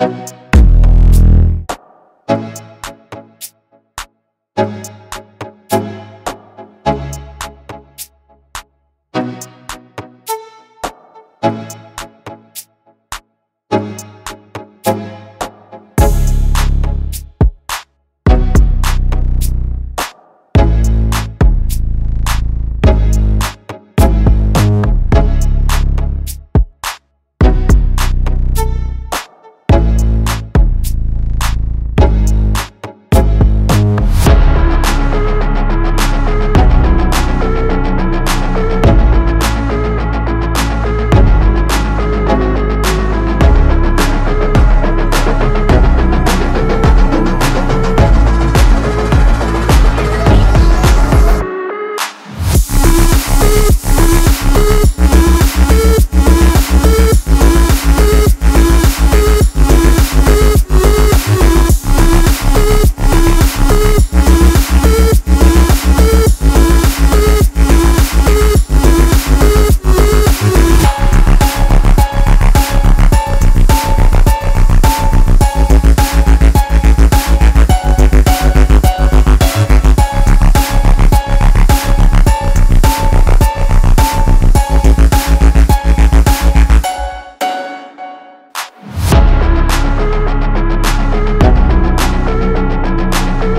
you.